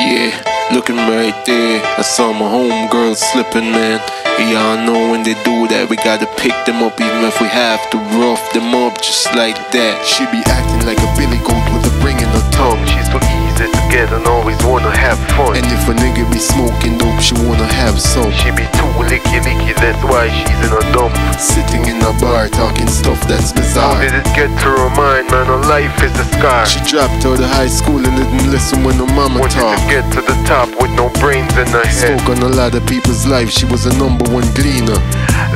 Yeah, looking right there. I saw my homegirl slipping, man. Y'all know when they do that, we gotta pick them up, even if we have to rough them up just like that. She be acting like a billy goat with a ring in her tongue. She's so easy to get and always wanna have fun. And if a nigga be smoking dope, she wanna have some. She be too licky licky, that's why she's in a dump. Sitting in a bar talking stuff that's bizarre. How did it get to her mind, man? Her life is a scar. She dropped out of high school and didn't listen when her mama Wanted talk. to get to the top with no brains in her head. Spoke on a lot of people's life, she was a number one gleaner.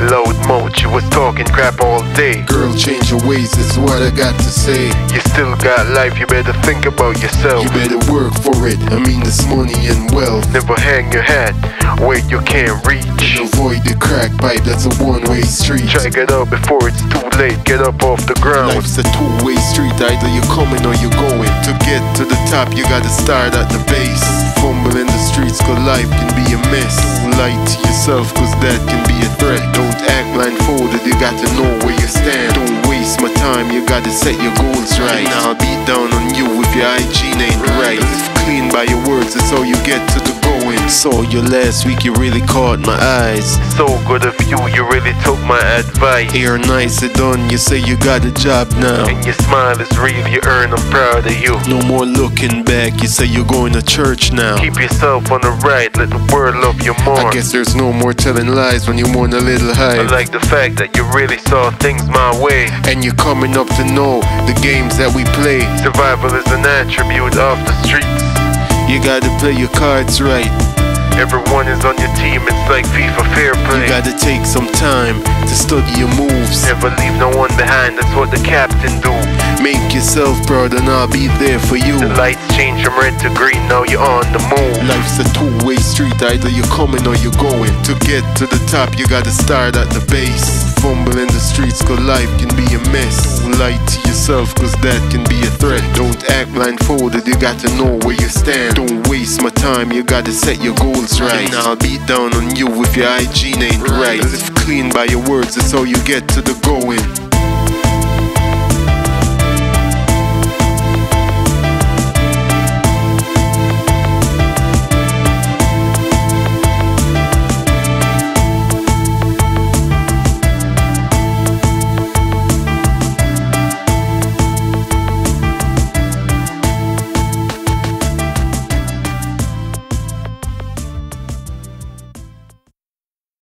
Loud mouth, she was talking crap all day. Girl, change your ways, that's what I got to say. You still got life, you better think about yourself. You better work for it, I mean this money and wealth. Never hang your hat where you can't reach. Avoid the crack pipe, that's a one-way street. Try get up before it's too late. Get up off the ground. Life's a two-way street, either you're coming or you're going. To get to the top, you gotta start at the base. Fumble in the streets, cause life can be a mess. Lie to yourself, cause that can be a threat. Don't act blindfolded, you gotta know where you stand. Don't waste my time, you gotta set your goals right. And I'll beat down on you if your hygiene ain't right. If clean by your words, that's how you get to the. Saw you last week, you really caught my eyes. So good of you, you really took my advice. Hair nicely done, you say you got a job now. And your smile is real, you earn, I'm proud of you. No more looking back, you say you're going to church now. Keep yourself on the right, let the world love you more. I guess there's no more telling lies when you're want a little high. I like the fact that you really saw things my way. And you're coming up to know the games that we play. Survival is an attribute of the streets. You gotta play your cards right. Everyone is on your team, it's like FIFA fair play. You gotta take some time to study your moves. Never leave no one behind, that's what the captain do. Make yourself proud and I'll be there for you. The lights change from red to green, now you're on the move. Life's a two-way street, either you're coming or you're going. To get to the top, you gotta start at the base. Fumble life can be a mess. Don't Lie to yourself, cause that can be a threat. Don't act blindfolded, you got to know where you stand. Don't waste my time, you gotta set your goals right. And I'll beat down on you if your hygiene ain't right. Live clean by your words, that's how you get to the going.